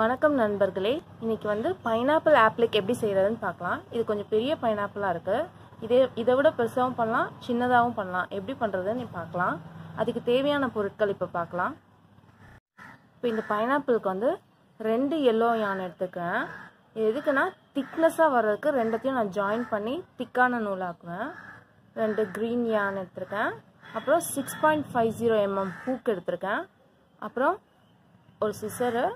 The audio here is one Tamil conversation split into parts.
வணக்கம் நண்பர்களே. இன்னைக்கு வந்து பைனாப்பிள் ஆப்ளிக் எப்படி செய்கிறதுன்னு பார்க்கலாம். இது கொஞ்சம் பெரிய பைனாப்பிளாக இருக்குது இதே இதை விட பெருசாகவும் பண்ணலாம் சின்னதாகவும் பண்ணலாம். எப்படி பண்ணுறதுன்னு பார்க்கலாம். அதுக்கு தேவையான பொருட்கள் இப்போ பார்க்கலாம். இப்போ இந்த பைனாப்பிளுக்கு வந்து ரெண்டு எல்லோ யான் எடுத்துக்கிறேன். எதுக்குன்னா திக்னஸாக வர்றதுக்கு ரெண்டத்தையும் நான் ஜாயின் பண்ணி திக்கான நூலாக்குவேன். ரெண்டு க்ரீன் யான் எடுத்திருக்கேன். அப்புறம் six point five zero M M எடுத்திருக்கேன். அப்புறம் ஒரு சிசரு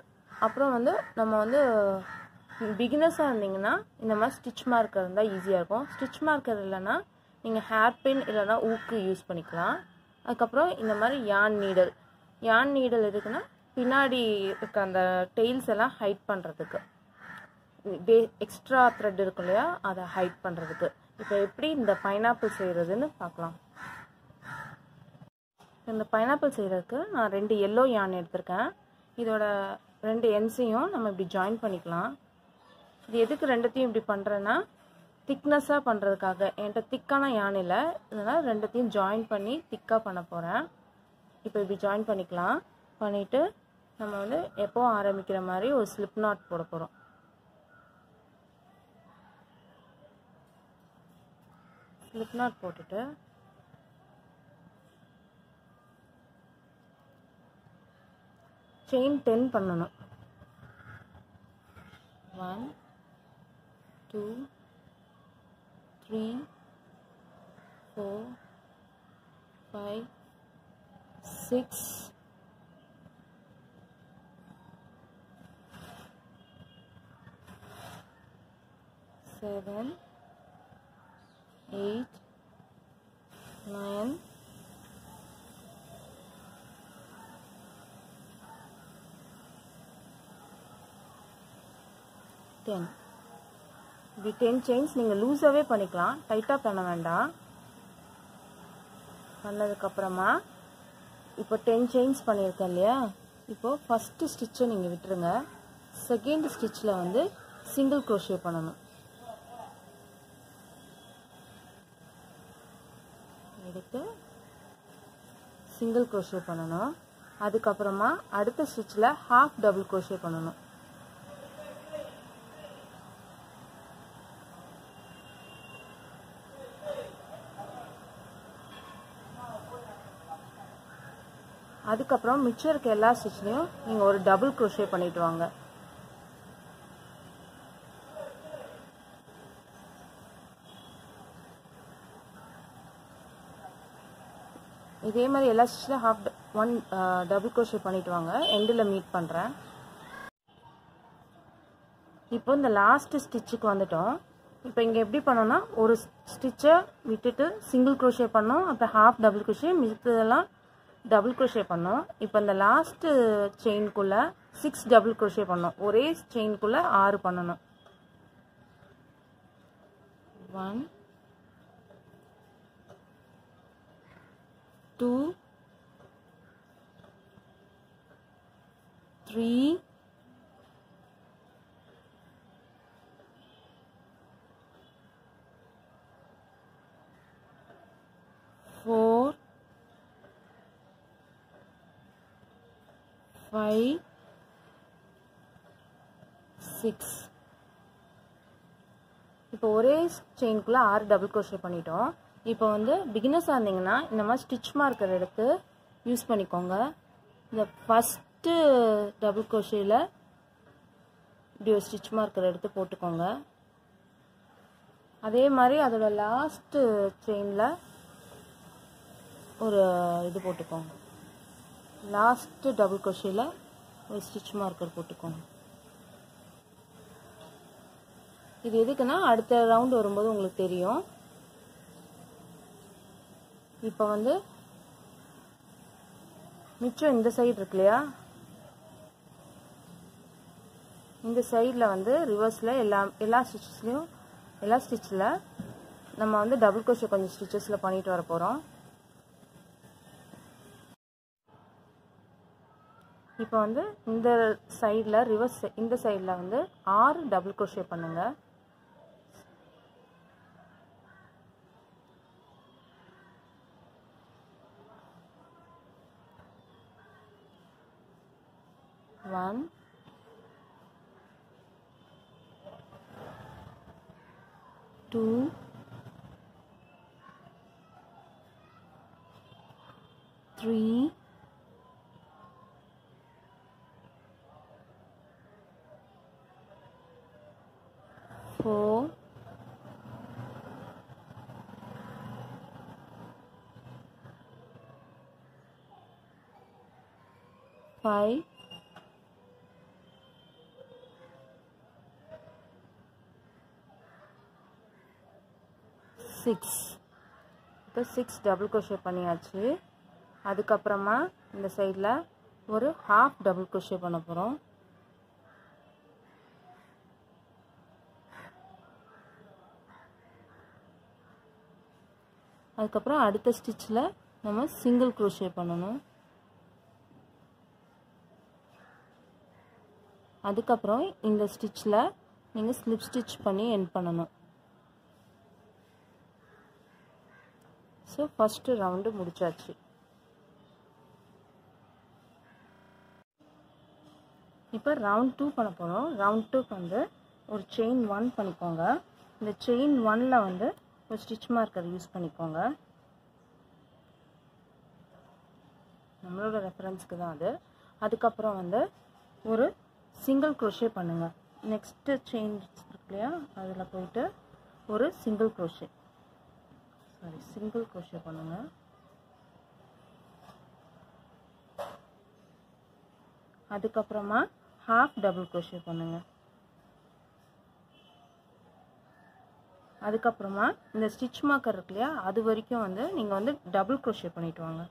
அப்புறம் வந்து நம்ம வந்து பிகினர்ஸாக இருந்தீங்கன்னா இந்த மாதிரி ஸ்டிச் மார்க்கர் இருந்தால் ஈஸியாக இருக்கும். ஸ்டிச் மார்க்கர் இல்லைன்னா நீங்கள் ஹேர் பின் இல்லைன்னா ஊக்கு யூஸ் பண்ணிக்கலாம். அதுக்கப்புறம் இந்த மாதிரி யான் நீடல் யான் நீடல் எதுக்குன்னா பின்னாடி இருக்க அந்த டெய்ல்ஸ் எல்லாம் ஹைட் பண்ணுறதுக்கு பே எக்ஸ்ட்ரா த்ரெட் இருக்கும் இல்லையா அதை ஹைட் பண்ணுறதுக்கு இப்போ எப்படி இந்த பைனாப்பிள் செய்கிறதுன்னு பார்க்கலாம். இந்த பைனாப்பிள் செய்கிறதுக்கு நான் ரெண்டு எல்லோ யான் எடுத்திருக்கேன். இதோட ரெண்டு என்ஸையும் நம்ம இப்படி ஜாயின் பண்ணிக்கலாம். இது எதுக்கு ரெண்டுத்தையும் இப்படி பண்ணுறேன்னா திக்னஸாக பண்ணுறதுக்காக என்கிட்ட திக்கான யான் இல்லை. இதனால் ரெண்டுத்தையும் ஜாயின் பண்ணி திக்காக பண்ண போகிறேன் இப்போ இப்படி ஜாயின் பண்ணிக்கலாம். பண்ணிவிட்டு நம்ம வந்து எப்போ ஆரம்பிக்கிற மாதிரி ஒரு ஸ்லிப் நாட் போட போகிறோம் ஸ்லிப் நாட் போட்டுட்டு செயின் டென் பண்ணணும் one two three four five six seven, eight, nine, ten இப்படி டென் செயின்ஸ் நீங்கள் லூஸாகவே பண்ணிக்கலாம். டைட்டாக பண்ண வேண்டாம். பண்ணதுக்கப்புறமா இப்போ டென் செயின்ஸ் பண்ணியிருக்கேன் இல்லையா? இப்போது ஃபஸ்ட்டு ஸ்டிச்சை நீங்கள் விட்டுருங்க. செகண்ட் ஸ்டிச்சில் வந்து சிங்கிள் க்ரோஷே பண்ணணும். எடுத்து சிங்கிள் க்ரோஷே பண்ணணும். அதுக்கப்புறமா அடுத்த ஸ்டிச்சில் ஹாஃப் டபுள் க்ரோஷே பண்ணணும். அதுக்கப்புறம் மிச்சம் இருக்க எல்லா ஸ்டிச்லேயும் நீங்கள் ஒரு டபுள் க்ரோஷே பண்ணிவிட்டு வாங்க. இதே மாதிரி எல்லா ஸ்டிச்சில் ஹாஃப் ஒன் டபுள் க்ரோஷே பண்ணிட்டு வாங்க. எண்டில் மீட் பண்ணுறேன் இப்போ இந்த லாஸ்ட் ஸ்டிச்சுக்கு வந்துட்டோம். இப்போ இங்கே எப்படி பண்ணோம்னா ஒரு ஸ்டிச்சை விட்டுட்டு சிங்கிள் க்ரோஷே பண்ணோம் அப்புறம் ஹாஃப் டபுள் க்ரோஷே மிச்சதெல்லாம் டபுள் குரோஷே பண்ணோம். இப்போ இந்த லாஸ்ட்டு செயின்குள்ளே சிக்ஸ் டபுள் குரோஷே பண்ணோம். ஒரே செயின்குள்ளே ஆறு பண்ணணும். One two three four five six இப்போ ஒரே செயின்குள்ளே ஆறு டபுள் க்ரோஷே பண்ணிட்டோம். இப்போ வந்து பிகினர்ஸாக இருந்தீங்கன்னா இந்த மாதிரி ஸ்டிச் மார்க்கர் எடுத்து யூஸ் பண்ணிக்கோங்க. இந்த ஃபஸ்ட்டு டபுள் க்ரோஷேயில் இப்படி ஒரு ஸ்டிச் மார்க்கர் எடுத்து போட்டுக்கோங்க. அதே மாதிரி அதோட லாஸ்ட்டு செயினில் ஒரு இது போட்டுக்கோங்க. லாஸ்ட்டு டபுள் கொஷியில் ஒரு ஸ்டிச் மார்க்கர் போட்டுக்கோங்க. இது எதுக்குன்னா அடுத்த ரவுண்ட் வரும்போது உங்களுக்கு தெரியும். இப்போ வந்து மிச்சம் இந்த சைடு இருக்கு இல்லையா? இந்த சைடில் வந்து ரிவர்ஸில் எல்லா எல்லா ஸ்டிச்சஸ்லையும் எல்லா ஸ்டிச்சில் நம்ம வந்து டபுள் கோஷை கொஞ்சம் ஸ்டிச்சஸில் பண்ணிட்டு வர போகிறோம் இப்போ வந்து இந்த சைடில் ரிவர்ஸ் இந்த சைடில் வந்து ஆறு டபுள் குரோஷே பண்ணுங்கள் one two three five, six இப்போ சிக்ஸ் டபுள் crochet பண்ணியாச்சு. அதுக்கப்புறமா இந்த சைடில் ஒரு ஹாஃப் டபுள் crochet பண்ண போகிறோம் அதுக்கப்புறம் அடுத்த ஸ்டிச்சில் நம்ம சிங்கிள் குரோஷே பண்ணணும். அதுக்கப்புறம் இந்த ஸ்டிச்சில் நீங்கள் ஸ்லிப் ஸ்டிச் பண்ணி என் பண்ணணும். ஸோ ஃபஸ்ட்டு ரவுண்டு முடிச்சாச்சு. இப்போ ரவுண்ட் டூ பண்ண போகிறோம் ரவுண்ட் டூக்கு வந்து ஒரு செயின் ஒன் பண்ணிக்கோங்க. இந்த செயின் ஒனில் வந்து ஒரு ஸ்டிச் மார்க்கர் யூஸ் பண்ணிக்கோங்க. நம்மளோட ரெஃபரன்ஸ்க்கு தான் அது. அதுக்கப்புறம் வந்து ஒரு சிங்கிள் க்ரோஷே பண்ணுங்கள் நெக்ஸ்ட்டு செயின் இருக்கு இல்லையா அதில் போயிட்டு ஒரு single crochet sorry single crochet பண்ணுங்கள் அதுக்கப்புறமா ஹாஃப் டபுள் க்ரோஷே பண்ணுங்கள் அதுக்கப்புறமா இந்த ஸ்டிச் மார்க்கர் இருக்கு இல்லையா அது வரைக்கும் வந்து நீங்கள் வந்து டபுள் க்ரோஷே பண்ணிவிட்டு வாங்க.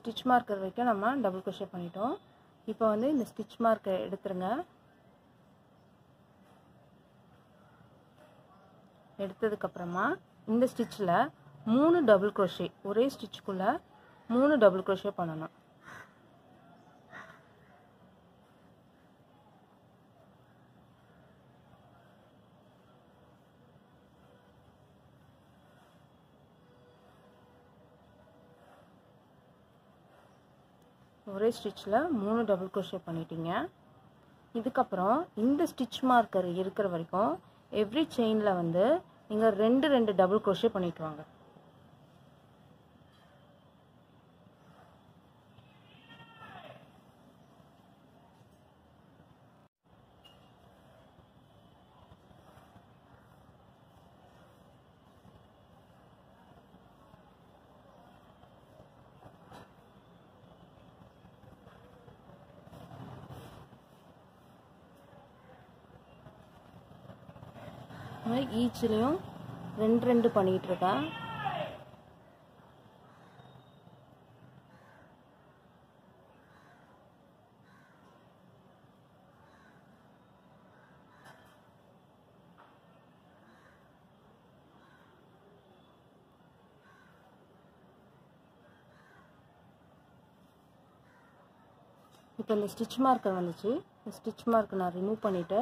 ஸ்டிச் மார்க்கர் வரைக்கும் நம்ம டபுள் crochet பண்ணிட்டோம். இப்போ வந்து இந்த ஸ்டிச் மார்க்கை எடுத்துருங்க. எடுத்ததுக்கப்புறமா இந்த ஸ்டிச்சில் மூணு டபுள் க்ரோஷே ஒரே ஸ்டிச்சுக்குள்ளே மூணு டபுள் க்ரோஷே பண்ணணும். ஸ்டிச்சில் மூணு டபுள் crochet பண்ணிட்டீங்க. இதுக்கப்புறம் இந்த ஸ்டிச் மார்க்கர் இருக்கிற வரைக்கும் எவ்ரி செயினில் வந்து நீங்கள் ரெண்டு ரெண்டு டபுள் crochet பண்ணிட்டு ஈச்சிலையும் ரெண்டு ரெண்டு பண்ணிகிட்டு இருக்கேன் இப்போ இந்த ஸ்டிச் மார்க்கர் வந்துச்சு. இந்த ஸ்டிச் மார்க்கை நான் ரிமூவ் பண்ணிவிட்டு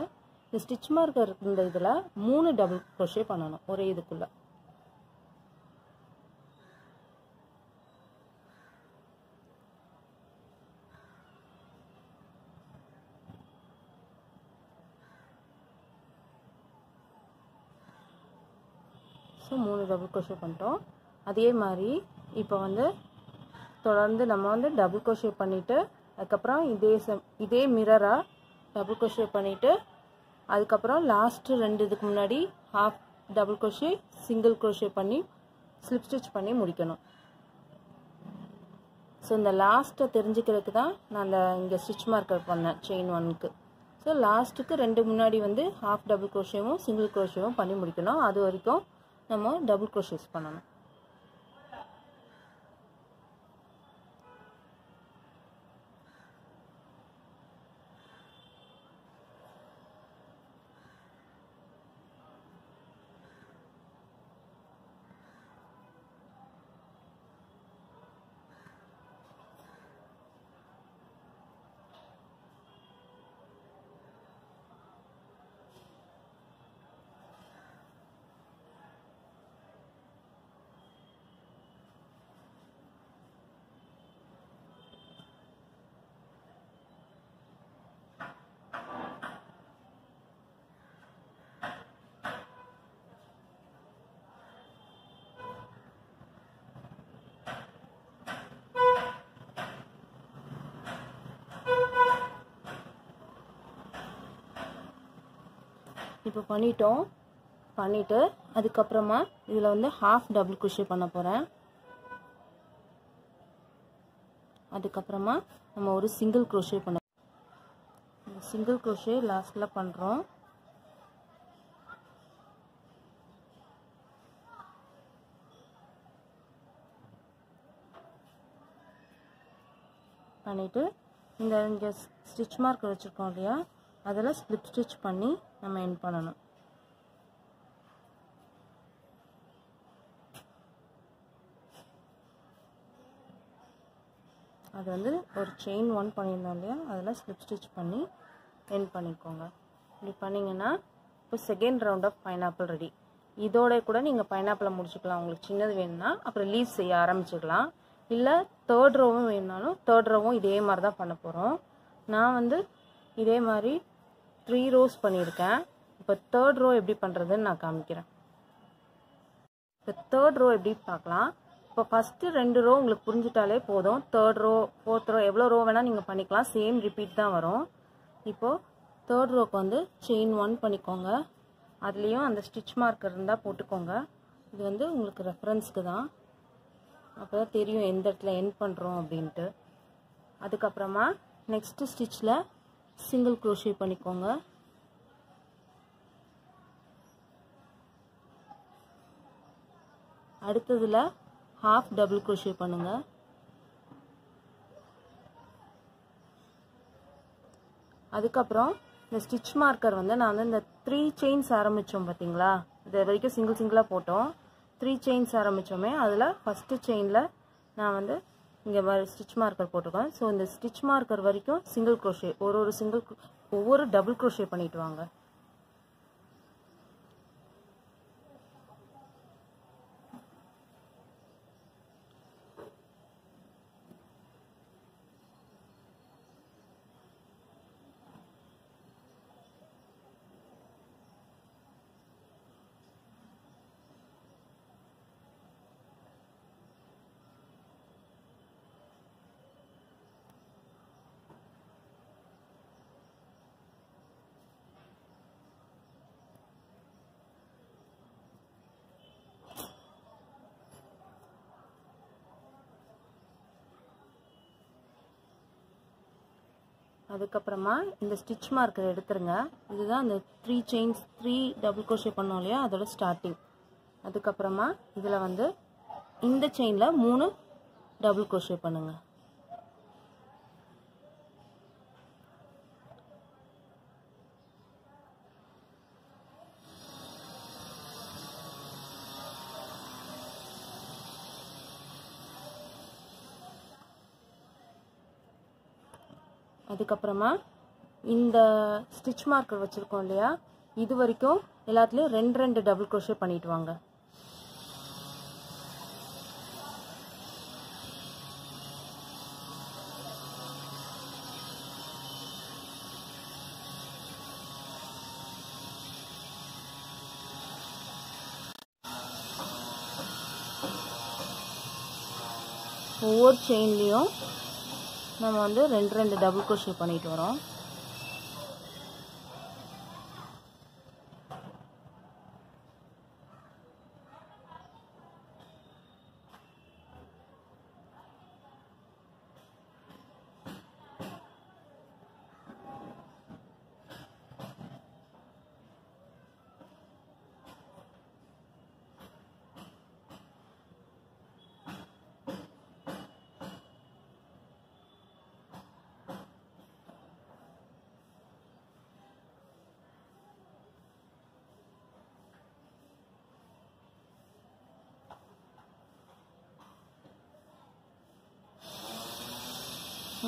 இந்த ஸ்டிச் மார்க் இருந்த இதில் மூணு டபுள் crochet பண்ணணும் ஒரே இதுக்குள்ளே. ஸோ மூணு டபுள் கொஷே பண்ணிட்டோம். அதே மாதிரி இப்போ வந்து தொடர்ந்து நம்ம வந்து டபுள் கொஷே பண்ணிவிட்டு அதுக்கப்புறம் இதே சம் இதே மிரராக டபுள் கொஷே பண்ணிவிட்டு அதுக்கப்புறம் லாஸ்ட்டு ரெண்டு இதுக்கு முன்னாடி half double crochet single crochet பண்ணி ஸ்லிப் ஸ்டிச் பண்ணி முடிக்கணும். ஸோ இந்த லாஸ்ட்டை தெரிஞ்சுக்கிறதுக்கு தான் நான் அந்த இங்கே ஸ்டிச் மார்க்கர் பண்ணேன் செயின் ஒன்க்கு ஸோ லாஸ்ட்டுக்கு ரெண்டு முன்னாடி வந்து ஹாஃப் டபுள் குரோஷேவும் சிங்கிள் குரோஷேவும் பண்ணி முடிக்கணும். அது வரைக்கும் நம்ம டபுள் குரோஷேஸ் பண்ணணும். இப்போ பண்ணிட்டோம். பண்ணிவிட்டு அதுக்கப்புறமா இதில் வந்து ஹாஃப் டபுள் குஷி பண்ண போகிறேன் அதுக்கப்புறமா நம்ம ஒரு சிங்கிள் குரோஷே பண்ண சிங்கிள் குரோஷே லாஸ்ட்டில் பண்ணுறோம் பண்ணிவிட்டு இந்த இங்கே ஸ்டிச் மார்க் வச்சுருக்கோம் இல்லையா? அதில் ஸ்லிப் ஸ்டிச் பண்ணி நம்ம என் பண்ணணும். அது வந்து ஒரு செயின் ஒன் பண்ணியிருந்தோம் இல்லையா? அதில் ஸ்லிப் ஸ்டிச் பண்ணி என் பண்ணிக்கோங்க. இப்படி பண்ணிங்கன்னா இப்போ second round of pineapple ready இதோட கூட நீங்கள் பைனாப்பிளை முடிச்சுக்கலாம். உங்களுக்கு சின்னது வேணும்னா அப்புறம் லீவ் செய்ய ஆரம்பிச்சுக்கலாம் இல்லை தேர்ட் ரோவும் வேணுனாலும் தேர்ட் ரோவும் இதே மாதிரி தான் பண்ண போகிறோம் நான் வந்து இதே மாதிரி த்ரீ ரோஸ் பண்ணியிருக்கேன். இப்போ தேர்ட் ரோ எப்படி பண்ணுறதுன்னு நான் காமிக்கிறேன். இப்போ தேர்ட் ரோ எப்படி பார்க்கலாம். இப்போ ஃபஸ்ட்டு ரெண்டு ரோ உங்களுக்கு புரிஞ்சிட்டாலே போதும். தேர்ட் ரோ ஃபோர்த் ரோ எவ்வளோ ரோ வேணால் நீங்கள் பண்ணிக்கலாம். சேம் ரிப்பீட் தான் வரும். இப்போது தேர்ட் ரோக்கு வந்து செயின் ஒன் பண்ணிக்கோங்க. அதுலேயும் அந்த ஸ்டிச் மார்க் இருந்தால் போட்டுக்கோங்க. இது வந்து உங்களுக்கு ரெஃபரன்ஸ்க்கு தான். அப்போ தான் தெரியும் எந்த இடத்துல என் பண்ணுறோம் அப்படின்ட்டு. அதுக்கப்புறமா நெக்ஸ்ட்டு ஸ்டிச்சில் சிங்கிள் க்ரோஷே பண்ணிக்கோங்க. அடுத்ததில் ஹாஃப் டபுள் க்ரோஷே பண்ணுங்கள் அதுக்கப்புறம் இந்த ஸ்டிச் மார்க்கர் வந்து நான் வந்து இந்த த்ரீ செயின்ஸ் ஆரம்பித்தோம் பார்த்தீங்களா இது வரைக்கும் சிங்கிள் சிங்கிளாக போட்டோம். த்ரீ செயின்ஸ் ஆரம்பித்தோமே அதில் ஃபஸ்ட்டு செயினில் நான் வந்து இங்கே ஸ்டிச் மார்க்கர் போட்டிருக்கோம் ஸோ இந்த ஸ்டிச் மார்க்கர் வரைக்கும் சிங்கிள் க்ரோஷே ஒரு ஒரு சிங்கிள் ஒவ்வொரு டபுள் க்ரோஷே பண்ணிவிட்டு வாங்க. அதுக்கப்புறமா இந்த ஸ்டிச் மார்க்கர் எடுத்துருங்க. இதுதான் இந்த three chains three double crochet பண்ணோம் இல்லையா? அதோட ஸ்டார்டிங் அதுக்கப்புறமா இதில் வந்து இந்த செயினில் மூணு டபுள் கோஷே பண்ணுங்கள் அதுக்கப்புறமா இந்த ஸ்டிச் மார்க்கர் வச்சுருக்கோம் இல்லையா? இது வரைக்கும் எல்லாத்துலேயும் ரெண்டு ரெண்டு டபுள் க்ரோஷே பண்ணிட்டு வாங்க. ஒவ்வொரு செயின்லேயும் நம்ம வந்து ரெண்டு ரெண்டு டபுள் க்ரோஷே பண்ணிட்டு வரோம்.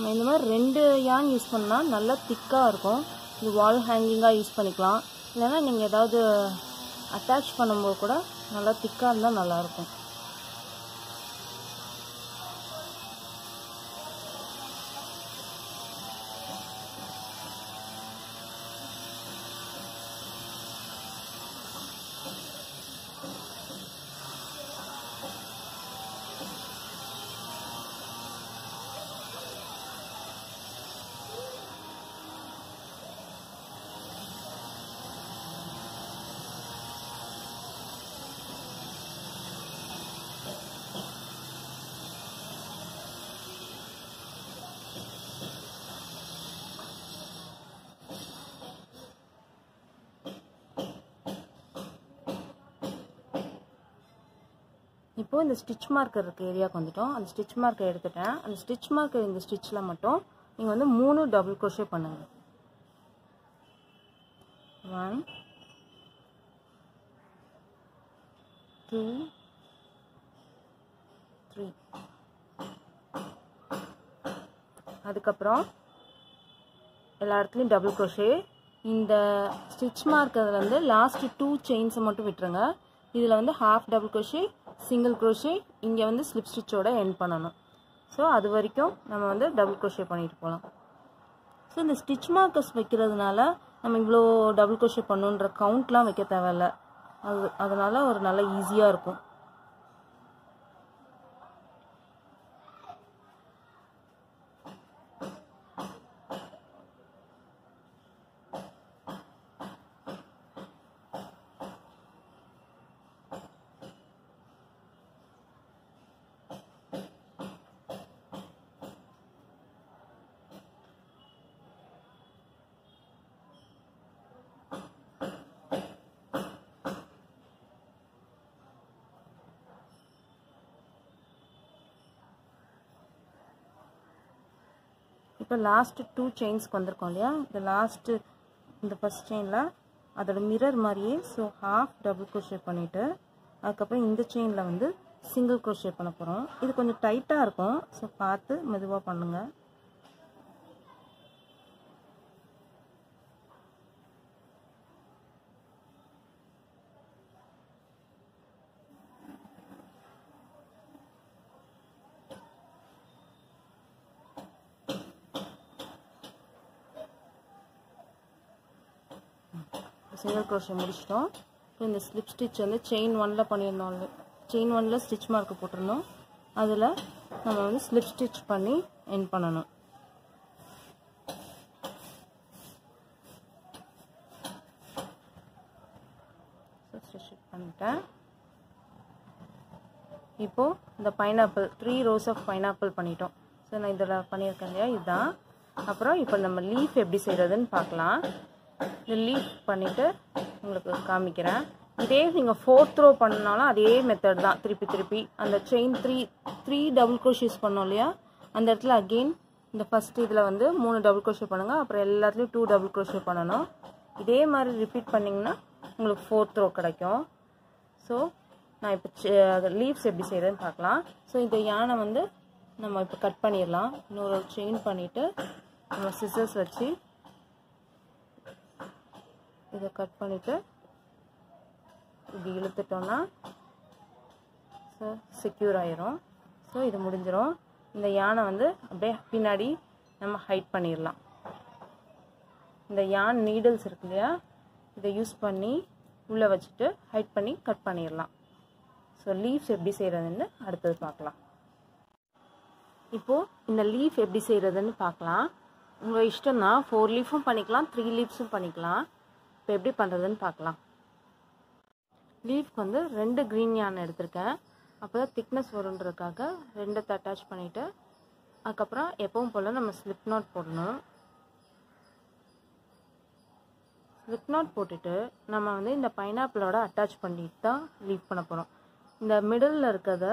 நம்ம இந்த மாதிரி ரெண்டு யான் யூஸ் பண்ணால் நல்லா திக்காக இருக்கும். இது வால் ஹேங்கிங்காக யூஸ் பண்ணிக்கலாம். இல்லைன்னா நீங்கள் ஏதாவது அட்டாச் பண்ணும்போது கூட நல்லா திக்காக இருந்தால் நல்லாயிருக்கும் இப்போது இந்த ஸ்டிச் மார்க்கர் இருக்க ஏரியாவுக்கு வந்துட்டோம். அந்த ஸ்டிச் மார்க்கை எடுத்துட்டேன். அந்த ஸ்டிச் மார்க் இந்த ஸ்டிச்சில் மட்டும் நீங்கள் வந்து மூணு டபுள் குரோஷே பண்ணுங்கள் ஒன் டூ த்ரீ அதுக்கப்புறம் எல்லா இடத்துலையும் டபுள் குரோஷே இந்த ஸ்டிச் வந்து லாஸ்ட்டு டூ செயின்ஸை மட்டும் விட்டுருங்க. இதில் வந்து half double crochet single crochet இங்கே வந்து ஸ்லிப் ஸ்டிச்சோட எண்ட் பண்ணணும். ஸோ அது வரைக்கும் நம்ம வந்து டபுள் க்ரோஷே பண்ணிட்டு போகலாம் ஸோ இந்த ஸ்டிச் மார்க்கர்ஸ் வைக்கிறதுனால நம்ம இவ்வளோ டபுள் க்ரோஷே பண்ணுன்ற கவுண்ட்லாம் வைக்க தேவையில்ல. அது அதனால் ஒரு நல்ல ஈஸியாக இருக்கும். இப்போ லாஸ்ட்டு டூ செயின்ஸ்க்கு வந்திருக்கோம் இல்லையா? இந்த லாஸ்ட்டு இந்த ஃபஸ்ட் செயினில் அதோட மிரர் மாதிரியே ஸோ ஹாஃப் டபுள் குரோஷே பண்ணிவிட்டு அதுக்கப்புறம் இந்த செயினில் வந்து சிங்கிள் குரோஷே பண்ண போகிறோம் இது கொஞ்சம் டைட்டாக இருக்கும். ஸோ பார்த்து மெதுவாக பண்ணுங்கள் சிங்கிள் க்ரோஷே முடிச்சிட்டோம். இப்போ இந்த ஸ்லிப் ஸ்டிச் வந்து செயின் ஒனில் பண்ணியிருந்தோம் செயின் ஒனில் ஸ்டிச் மார்க் போட்டிருந்தோம் அதில் நம்ம வந்து ஸ்லிப் ஸ்டிச் பண்ணி என் பண்ணணும். ஸ்டிச் பண்ணிட்டேன். இப்போது இந்த pineapple three rows of pineapple பண்ணிட்டோம். ஸோ நான் இதில் பண்ணியிருக்கேன் இல்லையா? இதுதான். அப்புறம் இப்போ நம்ம லீஃப் எப்படி செய்கிறதுன்னு பார்க்கலாம். இந்த லீஃப் பண்ணிவிட்டு உங்களுக்கு காமிக்கிறேன். இதே நீங்கள் ஃபோர்த் ரோ பண்ணாலும் அதே மெத்தட் தான். திருப்பி திருப்பி. அந்த chain three three double crochets பண்ணோம் இல்லையா? அந்த இடத்துல அகெயின் இந்த ஃபஸ்ட் இதில் வந்து மூணு டபுள் க்ரோஷே பண்ணுங்கள் அப்புறம் எல்லாத்துலேயும் டூ டபுள் க்ரோஷே பண்ணணும். இதே மாதிரி ரிப்பீட் பண்ணிங்கன்னா உங்களுக்கு ஃபோர்த் ரோ கிடைக்கும். ஸோ நான் இப்போ லீவ்ஸ் எப்படி செய்கிறதுன்னு பார்க்கலாம். ஸோ இந்த யானை வந்து நம்ம இப்போ கட் பண்ணிடலாம். இன்னொரு செயின் பண்ணிவிட்டு நம்ம சிசர்ஸ் வச்சு இதை கட் பண்ணிவிட்டு இப்படி இழுத்துட்டோன்னா ஸோ செக்யூர் ஆயிரும். ஸோ இது முடிஞ்சிடும் இந்த யானை வந்து அப்படியே பின்னாடி நம்ம ஹைட் பண்ணிடலாம் இந்த யான் நீடில்ஸ் இருக்கு இல்லையா? இதை யூஸ் பண்ணி உள்ளே வச்சுட்டு ஹைட் பண்ணி கட் பண்ணிடலாம் ஸோ லீவ்ஸ் எப்படி செய்கிறதுன்னு அடுத்தது பார்க்கலாம். இப்போது இந்த லீஃப் எப்படி செய்கிறதுன்னு பார்க்கலாம். உங்கள் இஷ்டம் தான் ஃபோர் லீஃபும் பண்ணிக்கலாம் த்ரீ லீஃப்ஸும் பண்ணிக்கலாம். இப்போ எப்படி பண்ணுறதுன்னு பார்க்கலாம் லீஃப்க்கு வந்து ரெண்டு க்ரீன் யான் எடுத்திருக்கேன். அப்போ தான் திக்னஸ் வருன்றதுக்காக ரெண்டத்தை அட்டாச் பண்ணிவிட்டு அதுக்கப்புறம் எப்பவும் போல் நம்ம ஸ்லிப் நாட் போடணும். ஸ்லிப் நாட் போட்டுட்டு நம்ம வந்து இந்த பைனாப்பிளோட அட்டாச் பண்ணிட்டு தான் லீவ் பண்ண போகிறோம் இந்த மிடலில் இருக்கிறத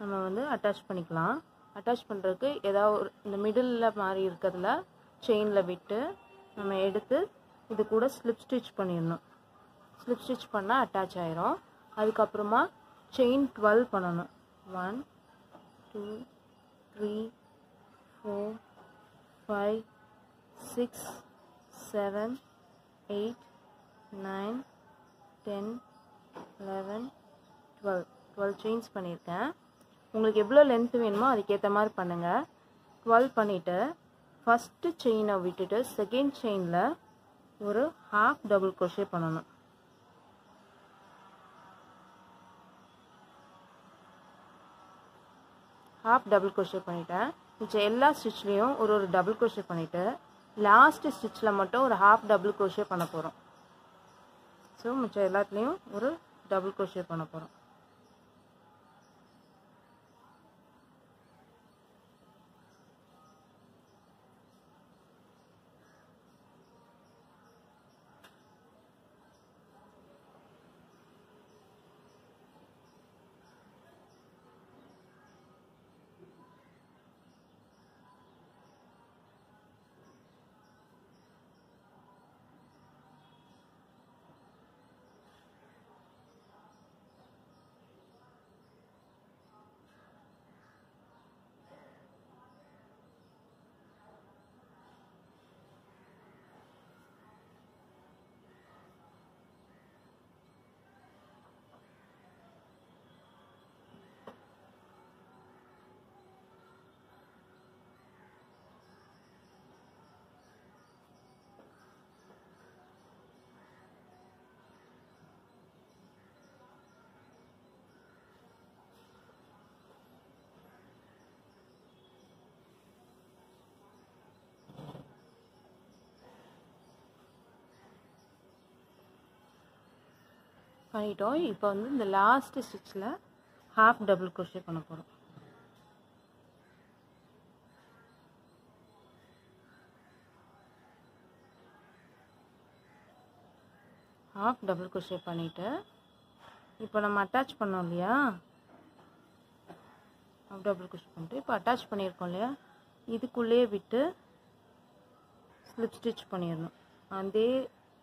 நம்ம வந்து அட்டாச் பண்ணிக்கலாம். அட்டாச் பண்ணுறதுக்கு ஏதாவது ஒரு இந்த மிடலில் மாதிரி இருக்கிறதுல செயினில் விட்டு நம்ம எடுத்து இது கூட ஸ்லிப் ஸ்டிச் பண்ணிடணும். ஸ்லிப் ஸ்டிச் பண்ணால் அட்டாச் ஆயிரும். அதுக்கப்புறமா செயின் டுவெல் பண்ணணும். One two three four five six seven eight nine ten eleven twelve twelve chains பண்ணியிருக்கேன். உங்களுக்கு எவ்வளோ லென்த் வேணுமோ அதுக்கேற்ற மாதிரி பண்ணுங்கள் டுவெல் பண்ணிவிட்டு ஃபஸ்ட்டு செயினை விட்டுட்டு செகண்ட் செயினில் ஒரு ஹாஃப் டபுள் crochet பண்ணணும். ஹாஃப் டபுள் crochet பண்ணிட்டேன். மிச்சம் எல்லா ஸ்டிச்லேயும் ஒரு ஒரு டபுள் crochet பண்ணிவிட்டு லாஸ்ட் ஸ்டிச்சில் மட்டும் ஒரு ஹாஃப் டபுள் crochet பண்ண போகிறோம் ஸோ மிச்சம் எல்லாத்துலேயும் ஒரு டபுள் crochet பண்ண போகிறோம் பண்ணிட்டோம். இப்போ வந்து இந்த லாஸ்ட் ஸ்டிச்சில் ஹாஃப் டபுள் குரோஷே பண்ண போகிறோம் ஹாஃப் டபுள் குரோஷே பண்ணிவிட்டு இப்போ நம்ம அட்டாச் பண்ணோம் இல்லையா? ஹாஃப் டபுள் குரோஷே பண்ணிட்டு இப்போ அட்டாச் பண்ணியிருக்கோம் இல்லையா? இதுக்குள்ளேயே விட்டு ஸ்லிப் ஸ்டிச் பண்ணிடணும். அதே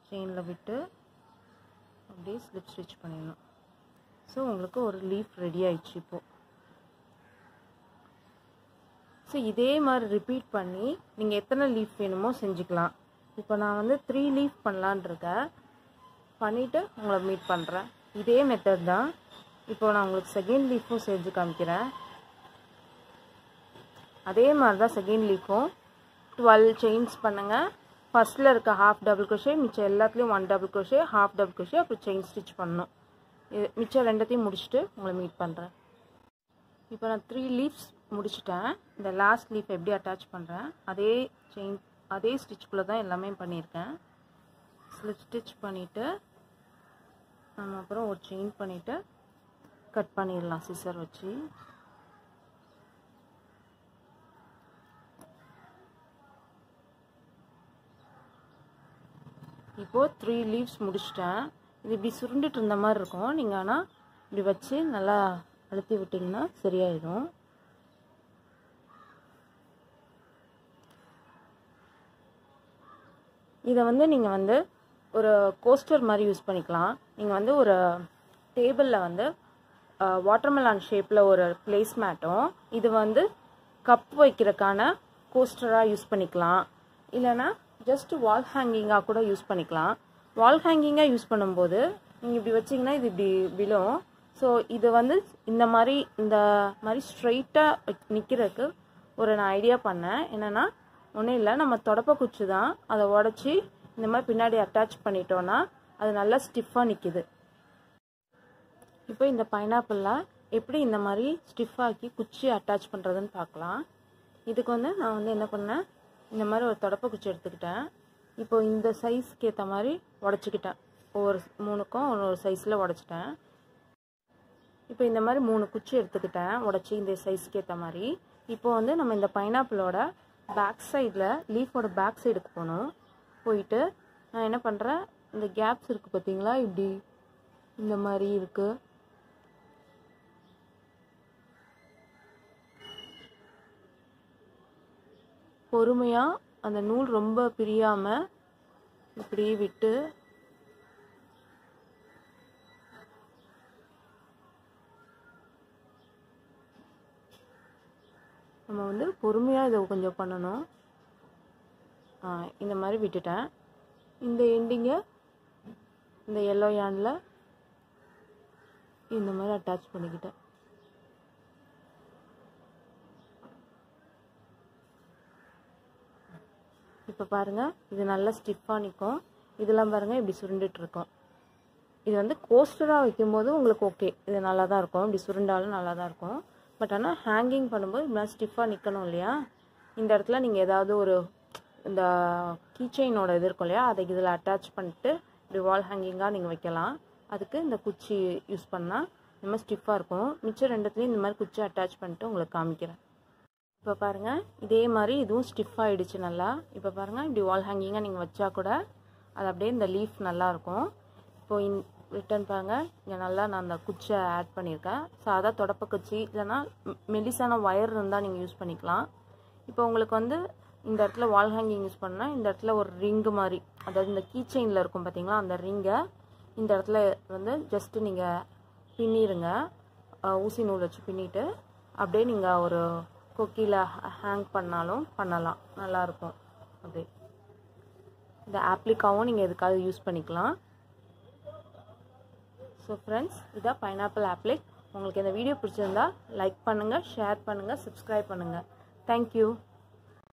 செயினில் விட்டு அப்படியே ஸ்லிப் ஸ்டிச் பண்ணிடணும். ஸோ உங்களுக்கு ஒரு லீஃப் ரெடி ஆயிடுச்சு இப்போது ஸோ இதே மாதிரி ரிப்பீட் பண்ணி நீங்கள் எத்தனை லீஃப் வேணுமோ செஞ்சுக்கலாம். இப்போ நான் வந்து த்ரீ லீஃப் பண்ணலான் இருக்கேன். பண்ணிவிட்டு உங்களை மீட் பண்ணுறேன் இதே மெத்தட் தான். இப்போ நான் உங்களுக்கு செகண்ட் லீஃபும் செஞ்சு காமிக்கிறேன். அதே மாதிரி தான் செகண்ட் லீஃபும் டுவெல் செயின்ஸ் பண்ணுங்கள் ஃபஸ்ட்டில் இருக்க ஹாஃப் டபுள் குஷே மிச்சம் எல்லாத்துலேயும் one double crochet half double crochet அப்புறம் செயின் ஸ்டிச் பண்ணணும் இது மிச்சம் ரெண்டத்தையும் முடிச்சுட்டு உங்களை மீட் பண்ணுறேன் இப்போ நான் த்ரீ லீஃப்ஸ் முடிச்சிட்டேன். இந்த லாஸ்ட் லீஃப் எப்படி அட்டாச் பண்ணுறேன் அதே செயின் அதே ஸ்டிச்சுக்குள்ளே தான் எல்லாமே பண்ணியிருக்கேன். ஸ்லிப் ஸ்டிச் பண்ணிவிட்டு நம்ம அப்புறம் ஒரு செயின் பண்ணிவிட்டு கட் பண்ணிடலாம் சிசர் வச்சு. இப்போது த்ரீ லீவ்ஸ் முடிச்சிட்டேன். இது இப்படி சுருண்டுட்டு இருந்த மாதிரி இருக்கும். நீங்கள் ஆனால் இப்படி வச்சு நல்லா அழுத்தி விட்டிங்கன்னா சரியாயிடும். இதை வந்து நீங்கள் வந்து ஒரு கோஸ்டர் மாதிரி யூஸ் பண்ணிக்கலாம். நீங்கள் வந்து ஒரு டேபிளில் வந்து வாட்டர்மெலான் ஷேப்பில் ஒரு பிளேஸ் மேட்டும் இது வந்து கப் வைக்கிறதுக்கான கோஸ்டராக யூஸ் பண்ணிக்கலாம். இல்லைன்னா ஜஸ்ட் வால் ஹேங்கிங்காக கூட யூஸ் பண்ணிக்கலாம். வால் ஹேங்கிங்காக யூஸ் பண்ணும்போது நீங்கள் இப்படி வச்சிங்கன்னா இது இப்படி விழும். ஸோ இது வந்து இந்த மாதிரி இந்த மாதிரி ஸ்ட்ரைட்டாக நிற்கிறதுக்கு ஒரு நான் ஐடியா பண்ணேன். என்னென்னா ஒன்றும் இல்லை நம்ம தொடப்ப குச்சி தான். அதை உடச்சி இந்த மாதிரி பின்னாடி அட்டாச் பண்ணிட்டோன்னா அது நல்லா ஸ்டிஃபாக நிற்கிது இப்போ இந்த பைனாப்பிளில் எப்படி இந்த மாதிரி ஸ்டிஃபாக்கி குச்சி அட்டாச் பண்ணுறதுன்னு பார்க்கலாம். இதுக்கு வந்து நான் வந்து என்ன பண்ணேன் இந்த மாதிரி ஒரு தொடப்ப குச்சி எடுத்துக்கிட்டேன். இப்போ இந்த சைஸ்க்கு ஏற்ற மாதிரி உடச்சிக்கிட்டேன். ஒவ்வொரு மூணுக்கும் ஒரு சைஸில் உடச்சிட்டேன். இப்போ இந்த மாதிரி மூணு குச்சி எடுத்துக்கிட்டேன் உடச்சி இந்த சைஸ்க்கு ஏற்ற மாதிரி. இப்போ வந்து நம்ம இந்த பைனாப்பிளோட பேக் சைடில் லீஃபோட பேக் சைடுக்கு போகணும். போயிட்டு நான் என்ன பண்ணுறேன் இந்த கேப்ஸ் இருக்குது பார்த்தீங்களா இப்படி இந்த மாதிரி இருக்குது பொறுமையாக அந்த நூல் ரொம்ப பிரியாமல் இப்படி விட்டு நம்ம வந்து பொறுமையாக இதை கொஞ்சம் பண்ணணும். இந்த மாதிரி விட்டுட்டேன். இந்த எண்டிங்கை இந்த எல்லோ யானில் இந்த மாதிரி அட்டாச் பண்ணிக்கிட்டேன். இப்போ பாருங்கள் இது நல்லா ஸ்டிஃபாக நிற்கும் இதெல்லாம் பாருங்கள் இப்படி சுருண்டுட்டுருக்கும். இது வந்து கோஸ்டராக வைக்கும்போது உங்களுக்கு ஓகே இது நல்லா தான் இருக்கும். இப்படி சுருண்டாலும் நல்லா தான் இருக்கும். பட் ஆனால் ஹேங்கிங் பண்ணும்போது இப்படி ஸ்டிஃபாக நிற்கணும் இல்லையா? இந்த இடத்துல நீங்கள் ஏதாவது ஒரு இந்த கீச்செயினோட இது இருக்கும் இல்லையா? அதை இதில் அட்டாச் பண்ணிட்டு இப்படி வால் ஹேங்கிங்காக நீங்கள் வைக்கலாம். அதுக்கு இந்த குச்சி யூஸ் பண்ணால் இந்த மாதிரி ஸ்டிஃபாக இருக்கும். மிச்சம் ரெண்டுத்துலேயும் இந்த மாதிரி குச்சி அட்டாச் பண்ணிட்டு உங்களுக்கு காமிக்கிறேன். இப்போ பாருங்கள் இதே மாதிரி இதுவும் ஸ்டிஃப் ஆகிடுச்சு நல்லா. இப்போ பாருங்கள் இப்படி வால் ஹேங்கிங்காக நீங்கள் வச்சா கூட அது அப்படியே இந்த லீஃப் நல்லாயிருக்கும் இப்போ இன் ரிட்டன் பாருங்கள் இங்கே நல்லா நான் அந்த குச்சை ஆட் பண்ணியிருக்கேன். சாதா தொடப்ப குச்சி இல்லைனா மெலிசான ஒயர் இருந்தால் நீங்கள் யூஸ் பண்ணிக்கலாம். இப்போ உங்களுக்கு வந்து இந்த இடத்துல வால் ஹேங்கிங் யூஸ் பண்ணால் இந்த இடத்துல ஒரு ரிங்கு மாதிரி அதாவது இந்த கீ செயினில் இருக்கும் பார்த்தீங்களா அந்த ரிங்கை இந்த இடத்துல வந்து ஜஸ்ட்டு நீங்கள் பின்னிடுங்க ஊசி நூல் வச்சு பின்னிட்டு அப்படியே நீங்கள் ஒரு கொக்கியில் ஹேங் பண்ணாலும் பண்ணலாம். நல்லாயிருக்கும் அப்படியே இந்த ஆப்ளிக்காவும் நீங்கள் எதுக்காவது யூஸ் பண்ணிக்கலாம். ஸோ ஃப்ரெண்ட்ஸ் இதான் பைனாப்பிள் ஆப்ளிக் உங்களுக்கு இந்த வீடியோ பிடிச்சிருந்தா லைக் பண்ணுங்கள் ஷேர் பண்ணுங்கள் சப்ஸ்கிரைப் பண்ணுங்கள் தேங்க்யூ